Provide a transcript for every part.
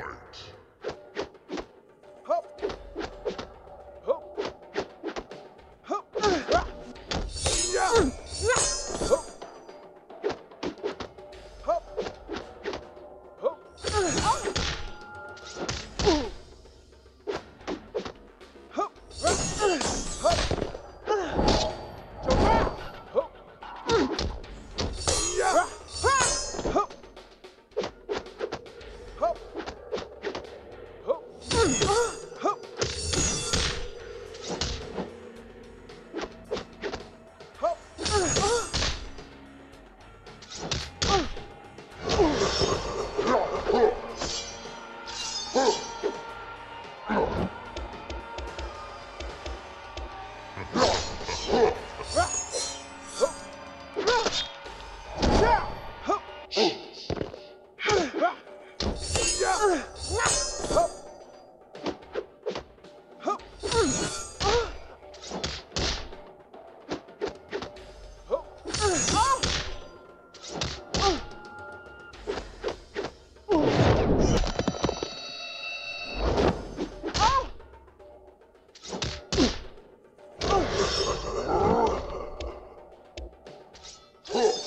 fight.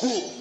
You